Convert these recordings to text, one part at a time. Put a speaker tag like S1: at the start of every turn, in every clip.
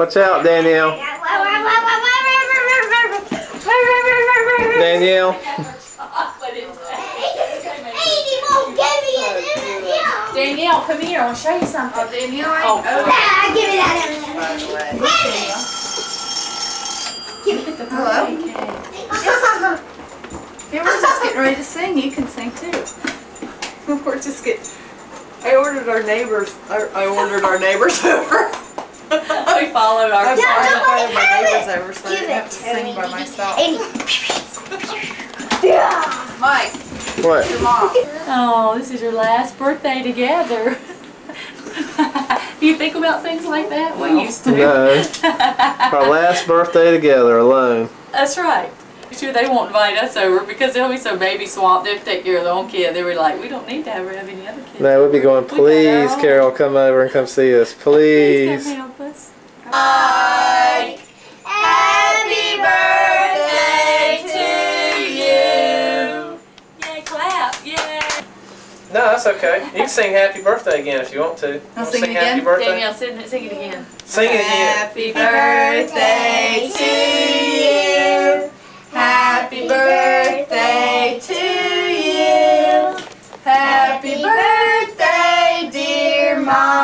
S1: God.
S2: Watch out, Danielle. Danielle.
S1: He won't give me an interview.
S3: Danielle, come here. I want to show you something.
S4: Oh, Danielle,
S3: Oh,
S1: give me that interview.
S4: by the way.
S3: Look at the
S4: Hello?
S3: birthday.
S4: Yeah, we're just getting ready to sing. You can sing too. We're just getting. I ordered our neighbors. I, I ordered our neighbors over.
S3: We followed our
S4: I'm
S1: Yeah,
S4: sorry, I
S1: nobody
S4: invited my neighbors
S1: it.
S4: over, so I
S1: Give it
S4: have to
S1: to
S4: sing
S1: me.
S4: by myself.
S1: And- Yeah.
S4: Mike,
S2: What?
S3: Oh, this is your last birthday together. Do you think about things like that? We used to.
S2: No. Our last birthday together alone.
S3: That's right. Sure, they won't invite us over because they'll be so baby swamped. They'll take care of their own kid. They were like, we don't need to have, have any other kids.
S2: No, we'd be going,
S3: We got our
S2: please. Carol, come over and come see us.
S3: Please
S2: Please.
S3: Come help us.
S4: Mike,
S1: Happy birthday
S3: to you. Yay, clap. Yay.
S2: No, that's okay. You can sing happy birthday again if you want to.
S4: I'll
S2: Wanna
S4: sing it
S2: happy
S4: again?
S2: birthday?
S3: Danielle, sing, sing it again.
S2: Sing it again.
S4: Happy birthday to you. Happy birthday to you. Happy birthday, dear Mike.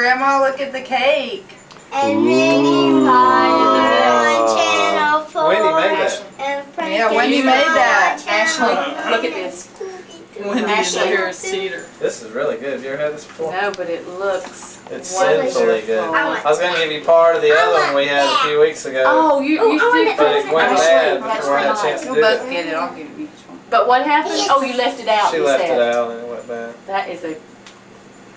S4: Grandma, look at the cake.
S1: And then you follow on channel four.
S2: Wendy made that.
S1: And Frank
S4: Yeah,
S1: is
S4: Wendy made that. Ashley.
S3: Look at this.
S4: Wendy
S3: Ashley,
S4: made
S3: you're a cedar.
S2: This is really good. Have you ever had this before?
S3: No, but it looks
S2: It's
S3: wonderful.
S2: sinfully good.
S1: I
S2: I was gonna give you part of the
S1: I
S2: other one we had a few weeks ago.
S3: Oh, you,
S1: Oh,
S3: you
S1: I want
S3: did.
S2: But it went bad
S3: that's
S2: before I had a
S3: right.
S2: chance to
S4: You'll
S2: do
S4: both
S2: it.
S4: get it. I'll give you each one.
S3: But what happened? Oh, you left it out.
S2: She left
S3: said.
S2: it out and it went bad.
S3: That is a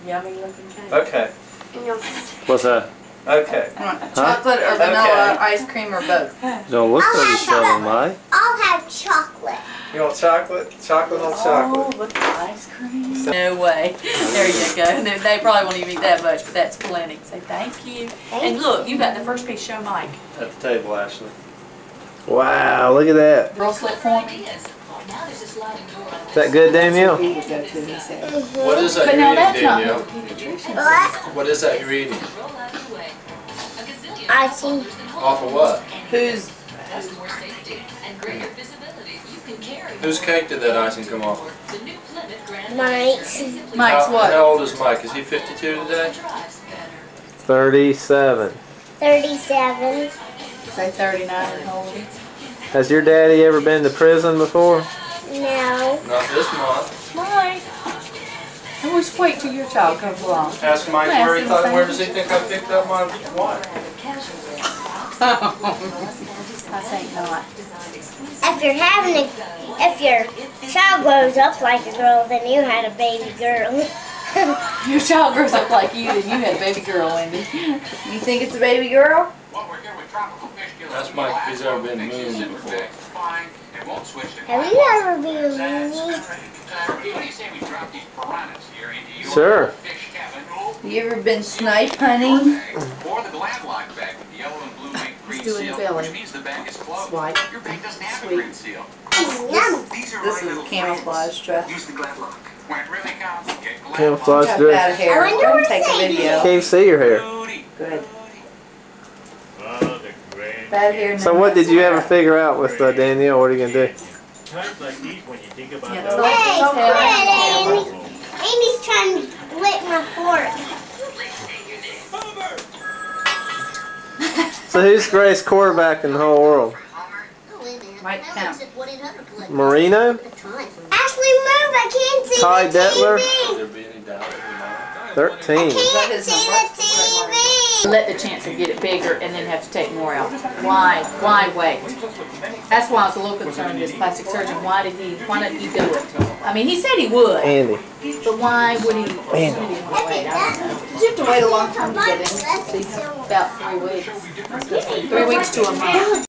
S3: yummy looking cake.
S2: Okay.
S5: What's that?
S2: Okay.
S4: You want Chocolate or vanilla, ice cream or both?
S5: Don't look
S1: I'll
S5: pretty
S1: have
S5: sure,
S1: that.
S5: Mike.
S1: I'll have chocolate.
S2: You want chocolate? Chocolate on
S3: Oh,
S2: chocolate.
S3: look at ice cream. No way. There you go. They, they probably won't even eat that much, but that's plenty. Say thank you. And look, you got the first piece. Show Mike.
S5: At the table, Ashley.
S2: Wow, look at that.
S3: Girl slip for me.
S2: Is that good, Danielle?
S6: What is that
S3: But
S6: you're eating,
S3: that's not
S6: Danielle?
S3: no pediatrician.
S1: What?
S6: What is that you're eating?
S1: I see.
S6: Off of what?
S4: Who's,
S6: Whose cake did that icing come off?
S1: Mike's.
S4: Mike's
S6: how,
S4: what?
S6: How old is Mike? Is he 52 today?
S2: 37.
S1: 37.
S3: Say 39 and hold.
S2: Has your daddy ever been to prison before?
S1: No.
S6: Not this month.
S3: Mike. And we'll wait till your child comes along.
S6: Ask Mike where he thought. Where does he think I picked up my wife?
S3: I think not.
S1: If you're having a, if your child grows up like a girl, then you had a baby girl.
S3: Your child grows up like you, then you had a baby girl, Wendy.
S4: you think it's a baby girl?
S6: That's Mike if he's ever been mooned before.
S1: Have you ever been loony?
S2: Sure.
S4: You ever been snipe hunting?
S7: Or the glad lock bag with the yellow and blue ink green
S3: doing
S7: seal,
S3: Billy.
S7: which means the bag is closed.
S3: Swipe.
S7: Your bag doesn't have
S3: Sweet.
S7: a green seal.
S1: Yum.
S7: These are
S4: This is camouflage dress.
S7: Use the glad lock. When it really counts, get glad
S2: Camouflage
S4: Got
S2: dress.
S4: bad hair.
S1: I wonder
S4: Don't
S1: what
S4: take a video.
S2: Can't see your hair.
S4: Good. Bad hair.
S2: So what did you ever figure out with uh, Danielle? What are you gonna do?
S8: Times like these, when you think about
S4: Yeah,
S8: it,
S4: so
S1: Hey,
S4: don't
S1: quit,
S4: tell
S1: Amy. Amy's trying to lick my fork.
S2: So who's the greatest quarterback in the whole world?
S4: Mike Kemp.
S2: Marino?
S1: Ashley, move! I can't see
S2: Ty
S1: the
S6: Detmer?
S1: TV.
S6: there be any doubt in your mind?
S2: 13.
S1: I can't see the TV.
S3: Let the chancellor get it bigger and then have to take more out. Why? Why wait? That's why I was a little concerned, this plastic surgeon, why did he, why didn't he do it? I mean, he said he would,
S2: Andy.
S3: but why would he?
S2: Man.
S3: why would he wanna wait? I don't know.
S4: You have to wait a long time to get in.
S3: About three weeks. Three weeks to a month.